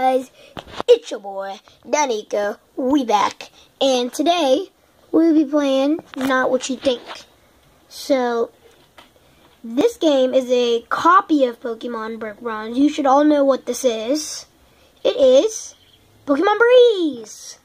guys, it's your boy, Danica. We back. And today, we'll be playing Not What You Think. So, this game is a copy of Pokemon Brick Bronze. You should all know what this is. It is Pokemon Breeze.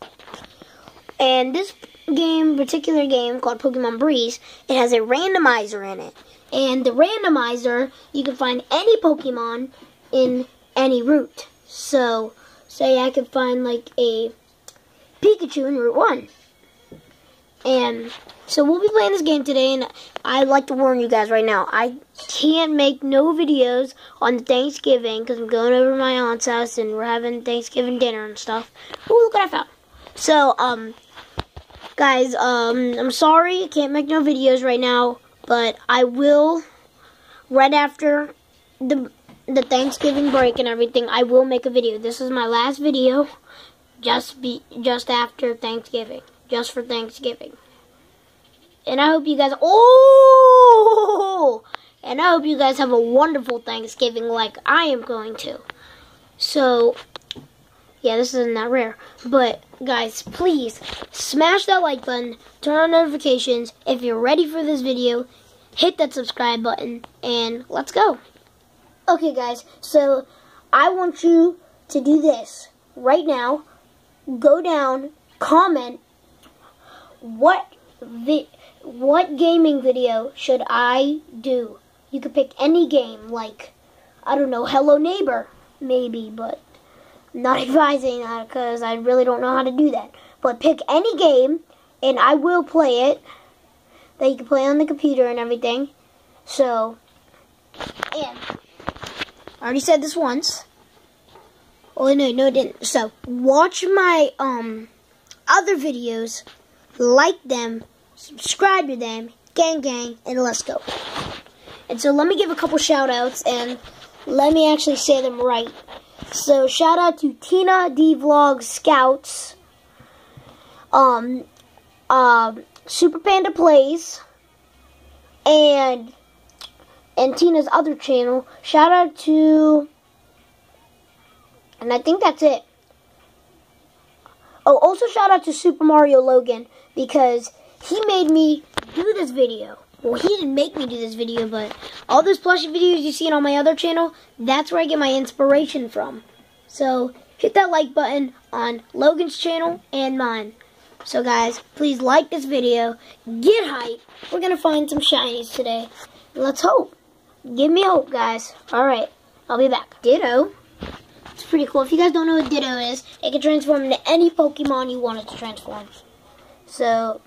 And this game, particular game called Pokemon Breeze, it has a randomizer in it. And the randomizer, you can find any Pokemon in any route. So, say I could find like a Pikachu in Route 1. And so we'll be playing this game today, and I'd like to warn you guys right now. I can't make no videos on Thanksgiving because I'm going over to my aunt's house and we're having Thanksgiving dinner and stuff. Ooh, look what I found. So, um, guys, um, I'm sorry I can't make no videos right now, but I will right after the the Thanksgiving break and everything. I will make a video. This is my last video, just be just after Thanksgiving, just for Thanksgiving. And I hope you guys. Oh! And I hope you guys have a wonderful Thanksgiving like I am going to. So, yeah, this isn't that rare. But, guys, please smash that like button, turn on notifications. If you're ready for this video, hit that subscribe button, and let's go. Okay, guys, so I want you to do this right now. Go down, comment what vi what gaming video should I do. You could pick any game, like I don't know, Hello Neighbor, maybe, but not advising uh, that because I really don't know how to do that. But pick any game, and I will play it. That you can play on the computer and everything. So, and I already said this once. Oh no, no, it didn't. So watch my um other videos, like them, subscribe to them, gang gang, and let's go. And so let me give a couple shout outs and let me actually say them right. So shout out to Tina D Vlog Scouts, um, um, Super Panda Plays, and and Tina's other channel. Shout out to, and I think that's it. Oh, also shout out to Super Mario Logan because he made me do this video. Well, he didn't make me do this video, but all those plushie videos you see on my other channel, that's where I get my inspiration from. So, hit that like button on Logan's channel and mine. So, guys, please like this video. Get hype. We're going to find some shinies today. Let's hope. Give me hope, guys. Alright, I'll be back. Ditto. It's pretty cool. If you guys don't know what Ditto is, it can transform into any Pokemon you want it to transform. So,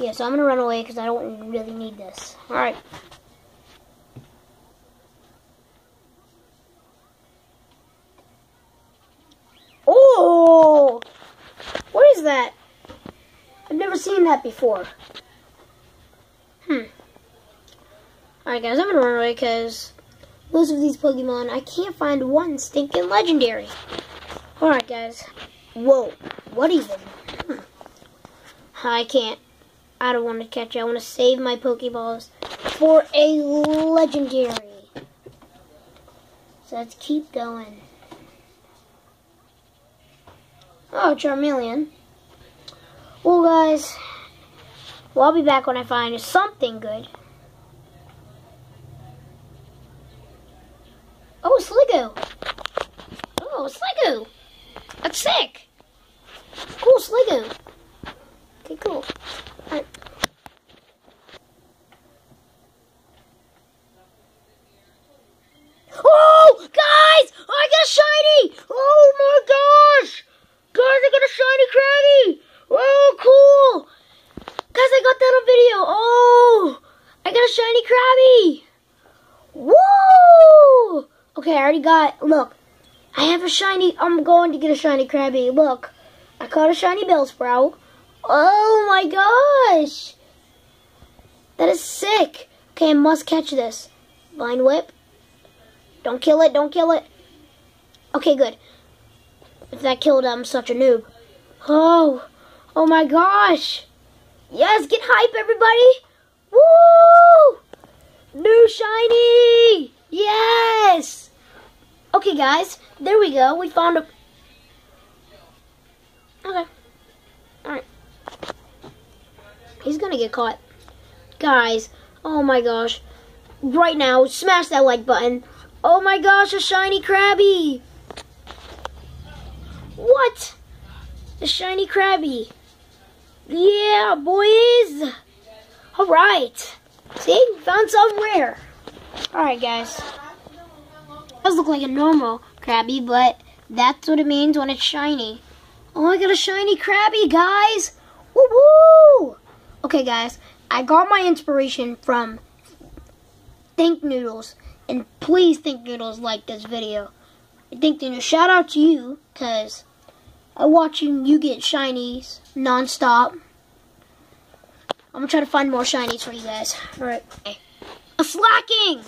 yeah, so I'm going to run away because I don't really need this. Alright. Oh! What is that? I've never seen that before. Hmm. Alright guys, I'm gonna run away because most of these Pokemon, I can't find one stinking legendary. Alright guys. Whoa. What even? Hmm. I can't. I don't want to catch it. I want to save my Pokeballs for a legendary. So let's keep going. Oh, Charmeleon. Well, guys, well, I'll be back when I find something good. Oh, Sliggoo. Oh, Sliggoo. That's sick. Cool, Sliggoo. Okay, cool. Uh, Right. Oh, guys! I got a shiny! Oh my gosh! Guys, I got a shiny Krabby! Oh, cool! Guys, I got that on video. Oh, I got a shiny Krabby! Woo! Okay, I already got, look, I have a shiny, I'm going to get a shiny Krabby. Look, I caught a shiny Bellsprout. Oh my gosh! That is sick. Okay, I must catch this. Vine Whip. Don't kill it, don't kill it. Okay, good. If that killed, I'm such a noob. Oh, oh my gosh. Yes, get hype, everybody. Woo! New shiny! Yes! Okay, guys, there we go. We found a... Okay. Alright. He's gonna get caught. Guys, oh my gosh. Right now, smash that like button. Oh my gosh, a shiny Krabby! What? A shiny Krabby. Yeah, boys! Alright. See? Found some rare. Alright, guys. Does look like a normal Krabby, but that's what it means when it's shiny. Oh, I got a shiny Krabby, guys! Woo woo! Okay, guys, I got my inspiration from Think Noodles, and please Think Noodles like this video. I think Noodles, shout out to you, because I'm watching you get shinies non-stop. I'm gonna try to find more shinies for you guys. Alright. A Slaking!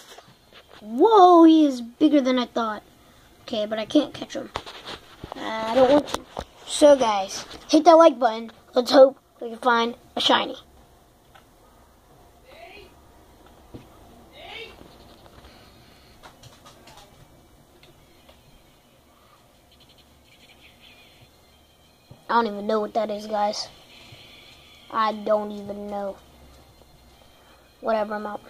Whoa, he is bigger than I thought. Okay, but I can't catch him. Uh, I don't want to. So, guys, hit that like button. Let's hope we can find a shiny. I don't even know what that is, guys. I don't even know. Whatever, I'm out.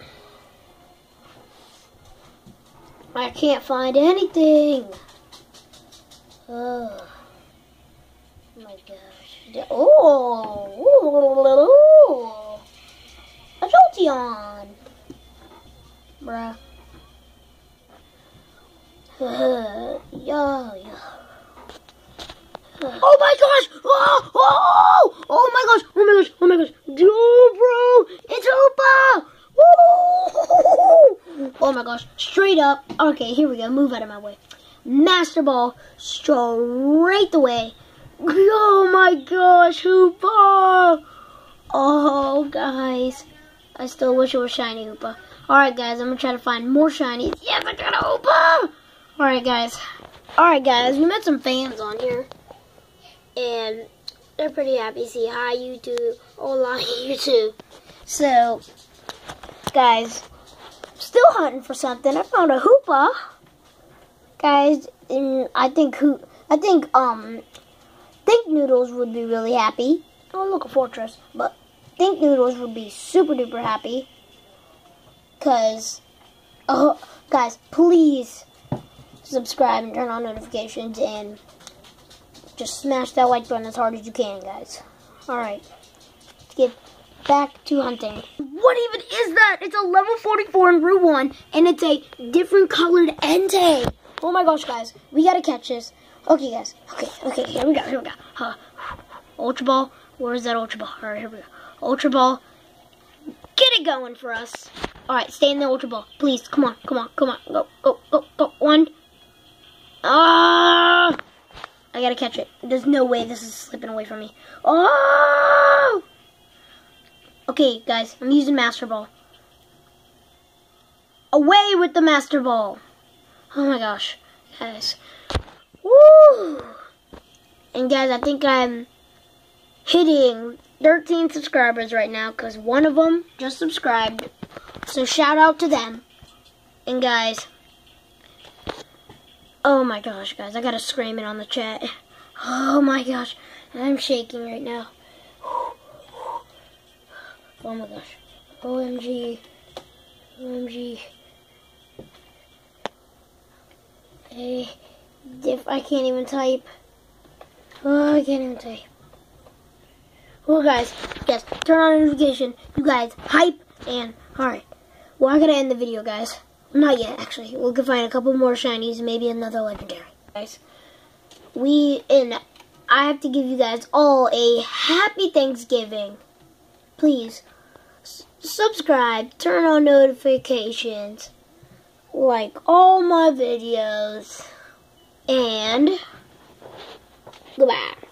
I can't find anything. Oh, oh my gosh. Oh, oh, a Jolteon. Bruh. Uh, yeah, yeah. Oh my gosh! Oh, oh, oh my gosh! Oh my gosh! Oh my gosh! Dude, bro! It's Hoopa! Oh my gosh! Straight up. Okay, here we go. Move out of my way. Master Ball straight away. Oh my gosh, Hoopa! Oh, guys. I still wish it was shiny Hoopa. Alright, guys, I'm gonna try to find more shinies. Yes, I got a Hoopa! Alright, guys. Alright, guys, we met some fans on here. And they're pretty happy. See, hi, YouTube. Hola, YouTube. So, guys, still hunting for something. I found a Hoopa. Guys, and I think who I think um Think Noodles would be really happy. Oh look a fortress. But Think Noodles would be super duper happy. Cause oh guys, please subscribe and turn on notifications and just smash that like button as hard as you can, guys. Alright. Get back to hunting. What even is that? It's a level 44 in Route 1, and it's a different colored Entei. Oh my gosh, guys. We gotta catch this. Okay, guys. Okay, okay, here we go, here we go. Ultra Ball. Where is that Ultra Ball? Alright, here we go. Ultra Ball. Get it going for us. Alright, stay in the Ultra Ball. Please, come on, come on, come on. Go, go, go, go. One. Ah! I gotta catch it. There's no way this is slipping away from me. Oh! Okay, guys, I'm using Master Ball. Away with the Master Ball. Oh my gosh, guys. Woo! And guys, I think I'm hitting 13 subscribers right now because one of them just subscribed. So shout out to them. And guys, oh my gosh, guys, I gotta scream it on the chat. Oh my gosh, I'm shaking right now. Oh my gosh. OMG. OMG. Hey, if I can't even type. Oh, I can't even type. Well, guys, yes, turn on notification. You guys, hype, and, alright. Well, I'm gonna end the video, guys. Not yet, actually. We'll find a couple more shinies, maybe another legendary. Guys, we, and I have to give you guys all a happy Thanksgiving. Please, subscribe, turn on notifications, like all my videos, and goodbye.